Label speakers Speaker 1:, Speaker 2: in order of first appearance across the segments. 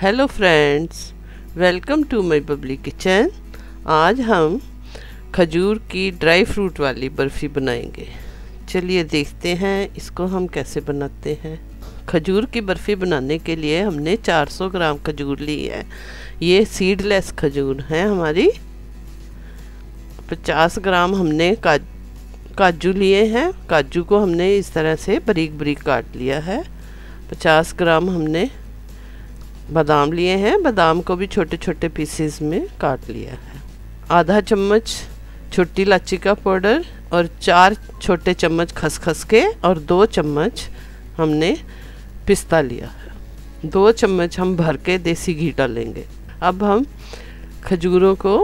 Speaker 1: Hello friends welcome to my Babli kitchen आज हम खजूर की ड्राई फ्रूट वाली बर्फ़ी बनाएँगे। चलिए देखते हैं इसको हम कैसे बनाते हैं। खजूर की बर्फ़ी बनाने के लिए हमने 400 ग्राम खजूर ली है। ये सीडलेस खजूर है हमारी। 50 ग्राम हमने काजू लिए हैं। काजू को हमने इस तरह से बारीक बारीक काट लिया है। 50 ग्राम हमने बादाम लिए हैं। बादाम को भी छोटे छोटे पीसेस में काट लिया है। आधा चम्मच छोटी इलाची का पाउडर और चार छोटे चम्मच खसखस के और दो चम्मच हमने पिस्ता लिया है। दो चम्मच हम भर के देसी घी डालेंगे। अब हम खजूरों को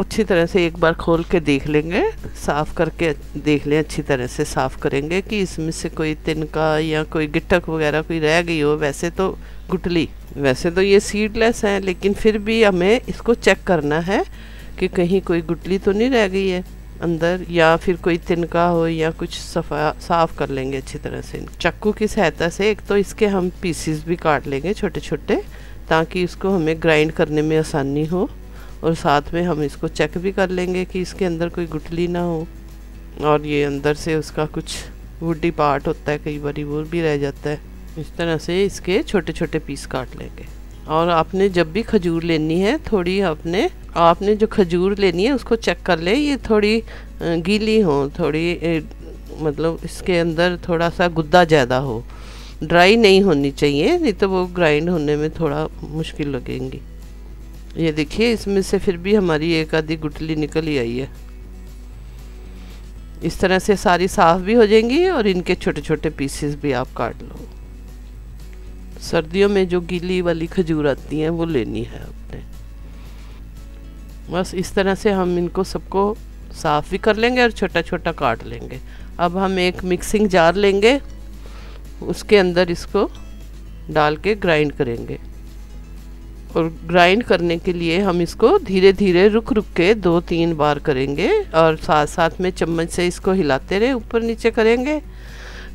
Speaker 1: अच्छी तरह से एक बार खोल के देख लेंगे। साफ़ करके देख लें, अच्छी तरह से साफ़ करेंगे कि इसमें से कोई तिनका या कोई गिटक वगैरह कोई रह गई हो। वैसे तो गुटली वैसे तो ये सीडलेस है, लेकिन फिर भी हमें इसको चेक करना है कि कहीं कोई गुटली तो नहीं रह गई है अंदर, या फिर कोई तिनका हो या कुछ सफ़ा, साफ़ कर लेंगे अच्छी तरह से। चक्कू की सहायता से एक तो इसके हम पीसीस भी काट लेंगे छोटे छोटे ताकि इसको हमें ग्राइंड करने में आसानी हो, और साथ में हम इसको चेक भी कर लेंगे कि इसके अंदर कोई गुटली ना हो, और ये अंदर से उसका कुछ वुडी पार्ट होता है, कई बार वो भी रह जाता है। इस तरह से इसके छोटे छोटे पीस काट लेंगे। और आपने जब भी खजूर लेनी है, थोड़ी आपने आपने जो खजूर लेनी है, उसको चेक कर ले। ये थोड़ी गीली हो, थोड़ी मतलब इसके अंदर थोड़ा सा गुद्दा ज़्यादा हो। ड्राई नहीं होनी चाहिए, नहीं तो वो ग्राइंड होने में थोड़ा मुश्किल लगेंगी। ये देखिए, इसमें से फिर भी हमारी एक आधी गुटली निकल ही आई है। इस तरह से सारी साफ़ भी हो जाएँगी और इनके छोटे छोटे पीसेस भी आप काट लो। सर्दियों में जो गीली वाली खजूर आती हैं, वो लेनी है आपने बस इस तरह से हम इनको सबको साफ़ भी कर लेंगे और छोटा छोटा काट लेंगे। अब हम एक मिक्सिंग जार लेंगे, उसके अंदर इसको डाल के ग्राइंड करेंगे। और ग्राइंड करने के लिए हम इसको धीरे धीरे रुक रुक के दो तीन बार करेंगे और साथ साथ में चम्मच से इसको हिलाते रहे, ऊपर नीचे करेंगे,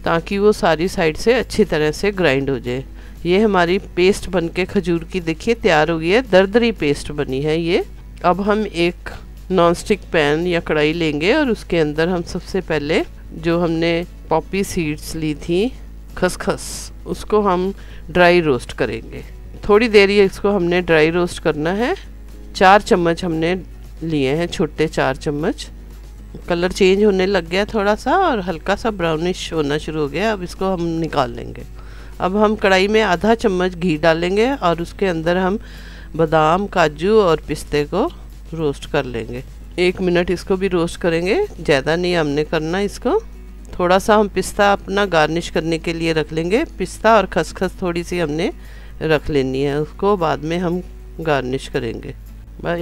Speaker 1: ताकि वो सारी साइड से अच्छी तरह से ग्राइंड हो जाए। ये हमारी पेस्ट बन के खजूर की देखिए, तैयार हो गई है। दरदरी पेस्ट बनी है ये। अब हम एक नॉन स्टिक पैन या कढ़ाई लेंगे और उसके अंदर हम सबसे पहले जो हमने पॉपी सीड्स ली थी, खसखस, उसको हम ड्राई रोस्ट करेंगे। थोड़ी देर ये इसको हमने ड्राई रोस्ट करना है। चार चम्मच हमने लिए हैं, छोटे चार चम्मच। कलर चेंज होने लग गया थोड़ा सा और हल्का सा ब्राउनिश होना शुरू हो गया। अब इसको हम निकाल लेंगे। अब हम कढ़ाई में आधा चम्मच घी डालेंगे और उसके अंदर हम बादाम, काजू और पिस्ते को रोस्ट कर लेंगे। एक मिनट इसको भी रोस्ट करेंगे, ज़्यादा नहीं हमने करना इसको। थोड़ा सा हम पिस्ता अपना गार्निश करने के लिए रख लेंगे। पिस्ता और खसखस थोड़ी सी हमने रख लेनी है, उसको बाद में हम गार्निश करेंगे।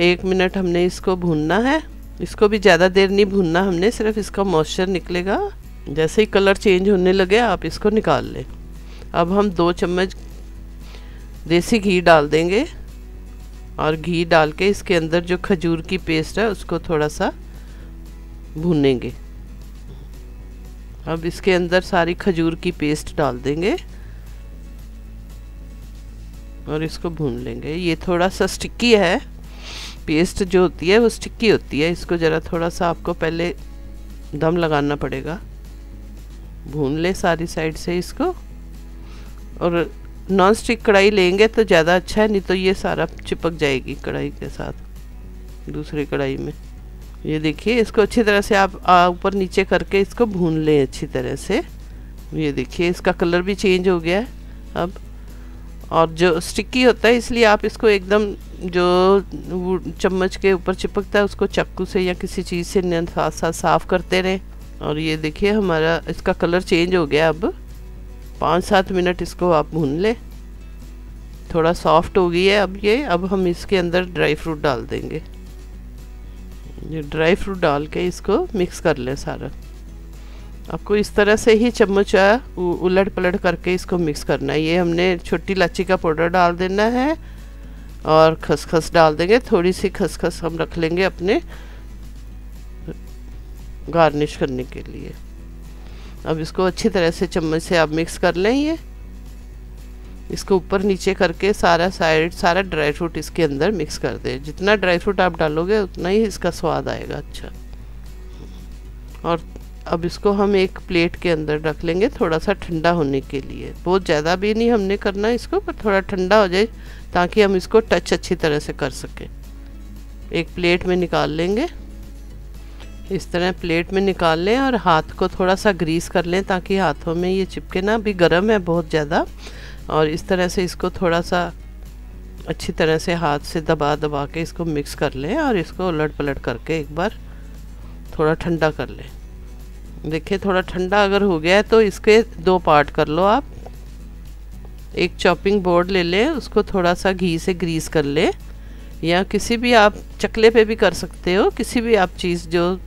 Speaker 1: एक मिनट हमने इसको भूनना है। इसको भी ज़्यादा देर नहीं भूनना, हमने सिर्फ़ इसका मॉइस्चर निकलेगा। जैसे ही कलर चेंज होने लगे, आप इसको निकाल लें। अब हम दो चम्मच देसी घी डाल देंगे और घी डाल के इसके अंदर जो खजूर की पेस्ट है, उसको थोड़ा सा भूनेंगे। अब इसके अंदर सारी खजूर की पेस्ट डाल देंगे और इसको भून लेंगे। ये थोड़ा सा स्टिक्की है। पेस्ट जो होती है, वो स्टिक्की होती है। इसको ज़रा थोड़ा सा आपको पहले दम लगाना पड़ेगा। भून ले सारी साइड से इसको। और नॉन स्टिक कढ़ाई लेंगे तो ज़्यादा अच्छा है, नहीं तो ये सारा चिपक जाएगी कढ़ाई के साथ, दूसरी कढ़ाई में। ये देखिए, इसको अच्छी तरह से आप ऊपर नीचे करके इसको भून लें अच्छी तरह से। ये देखिए, इसका कलर भी चेंज हो गया है अब। और जो स्टिक्की होता है, इसलिए आप इसको एकदम जो चम्मच के ऊपर चिपकता है, उसको चक्कू से या किसी चीज़ से साथ साथ साफ़ करते रहें। और ये देखिए, हमारा इसका कलर चेंज हो गया अब। पाँच सात मिनट इसको आप भून लें। थोड़ा सॉफ्ट हो गई है अब ये, अब हम इसके अंदर ड्राई फ्रूट डाल देंगे। ये ड्राई फ्रूट डाल के इसको मिक्स कर लें सारा। आपको इस तरह से ही चम्मच उलट पलट करके इसको मिक्स करना है। ये हमने छोटी इलाची का पाउडर डाल देना है और खसखस डाल देंगे। थोड़ी सी खसखस हम रख लेंगे अपने गार्निश करने के लिए। अब इसको अच्छी तरह से चम्मच से आप मिक्स कर लें ये। इसको ऊपर नीचे करके सारा साइड सारा ड्राई फ्रूट इसके अंदर मिक्स कर दें। जितना ड्राई फ्रूट आप डालोगे, उतना ही इसका स्वाद आएगा। अच्छा। और अब इसको हम एक प्लेट के अंदर रख लेंगे थोड़ा सा ठंडा होने के लिए। बहुत ज़्यादा भी नहीं हमने करना इसको, पर थोड़ा ठंडा हो जाए ताकि हम इसको टच अच्छी तरह से कर सकें। एक प्लेट में निकाल लेंगे। इस तरह प्लेट में निकाल लें और हाथ को थोड़ा सा ग्रीस कर लें ताकि हाथों में ये चिपके ना। अभी गर्म है बहुत ज़्यादा और इस तरह से इसको थोड़ा सा अच्छी तरह से हाथ से दबा दबा के इसको मिक्स कर लें और इसको उलट पलट करके एक बार थोड़ा ठंडा कर लें। देखिए, थोड़ा ठंडा अगर हो गया है तो इसके दो पार्ट कर लो आप। एक चॉपिंग बोर्ड ले लें, उसको थोड़ा सा घी से ग्रीस कर लें या किसी भी आप चकले पे भी कर सकते हो, किसी भी आप चीज़ जो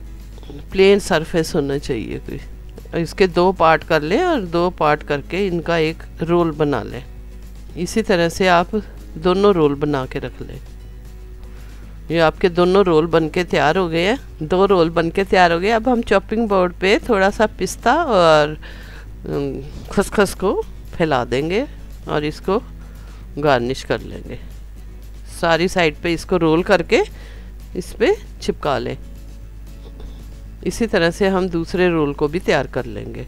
Speaker 1: प्लेन सरफेस होना चाहिए कोई। इसके दो पार्ट कर लें और दो पार्ट करके इनका एक रोल बना लें। इसी तरह से आप दोनों रोल बना के रख लें। ये आपके दोनों रोल बन के तैयार हो गए हैं। दो रोल बन के तैयार हो गए। अब हम चॉपिंग बोर्ड पे थोड़ा सा पिस्ता और खसखस को फैला देंगे और इसको गार्निश कर लेंगे। सारी साइड पे इसको रोल करके इस पर चिपका लें। इसी तरह से हम दूसरे रोल को भी तैयार कर लेंगे।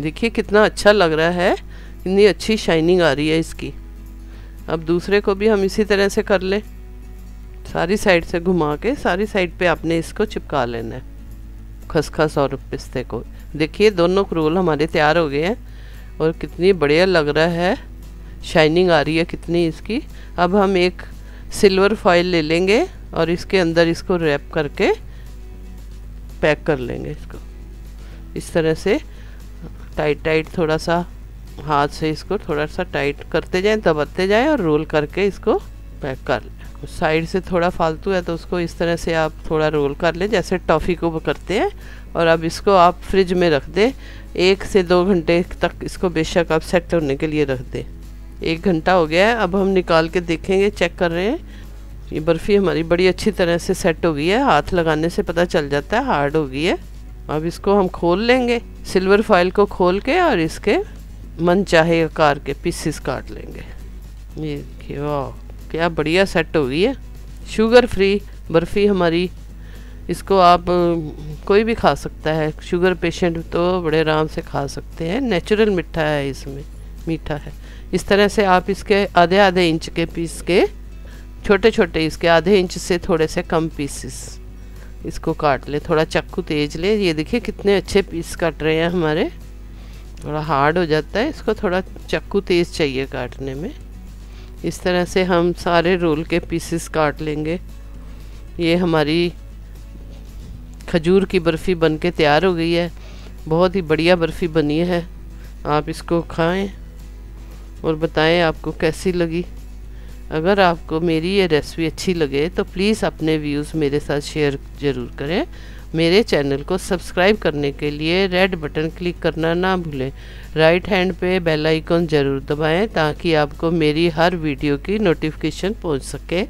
Speaker 1: देखिए कितना अच्छा लग रहा है, इतनी अच्छी शाइनिंग आ रही है इसकी। अब दूसरे को भी हम इसी तरह से कर लें। सारी साइड से घुमा के, सारी साइड पे आपने इसको चिपका लेना है, खसखस और पिस्ते को। देखिए दोनों रोल हमारे तैयार हो गए हैं और कितनी बढ़िया लग रहा है शाइनिंग आ रही है कितनी इसकी। अब हम एक सिल्वर फॉइल ले लेंगे। और इसके अंदर इसको रैप करके पैक कर लेंगे इसको। इस तरह से टाइट टाइट थोड़ा सा हाथ से इसको थोड़ा सा टाइट करते जाएँ, दबाते जाएँ और रोल करके इसको पैक कर लें। साइड से थोड़ा फालतू है तो उसको इस तरह से आप थोड़ा रोल कर लें, जैसे टॉफ़ी को करते हैं। और अब इसको आप फ्रिज में रख दें। एक से दो घंटे तक इसको बेशक आप सेट होने के लिए रख दें। एक घंटा हो गया है, अब हम निकाल के देखेंगे चेक कर रहे हैं। ये बर्फ़ी हमारी बड़ी अच्छी तरह से सेट हो गई है। हाथ लगाने से पता चल जाता है हार्ड हो गई है। अब इसको हम खोल लेंगे। सिल्वर फॉइल को खोल के और इसके मन चाहे आकार के पीसीस काट लेंगे। ये देखिए वाह क्या बढ़िया सेट हो गई है। शुगर फ्री बर्फ़ी हमारी, इसको आप, कोई भी खा सकता है। शुगर पेशेंट तो बड़े आराम से खा सकते हैं। नेचुरल मीठा है इसमें, मीठा है। इस तरह से आप इसके आधे आधे इंच के पीस के छोटे छोटे इसके आधे इंच से थोड़े से कम पीसेस इसको काट ले, थोड़ा चक्कू तेज ले। ये देखिए कितने अच्छे पीस काट रहे हैं हमारे। थोड़ा हार्ड हो जाता है, इसको थोड़ा चक्कू तेज़ चाहिए काटने में। इस तरह से हम सारे रोल के पीसेस काट लेंगे। ये हमारी खजूर की बर्फ़ी बन के तैयार हो गई है। बहुत ही बढ़िया बर्फ़ी बनी है। आप इसको खाएँ और बताएँ आपको कैसी लगी। अगर आपको मेरी ये रेसिपी अच्छी लगे तो प्लीज़ अपने व्यूज़ मेरे साथ शेयर ज़रूर करें। मेरे चैनल को सब्सक्राइब करने के लिए रेड बटन क्लिक करना ना भूलें। राइट हैंड पे बेल आइकन ज़रूर दबाएँ, ताकि आपको मेरी हर वीडियो की नोटिफिकेशन पहुँच सके।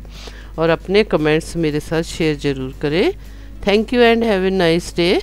Speaker 1: और अपने कमेंट्स मेरे साथ शेयर ज़रूर करें। Thank you and have a nice day